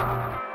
Bye.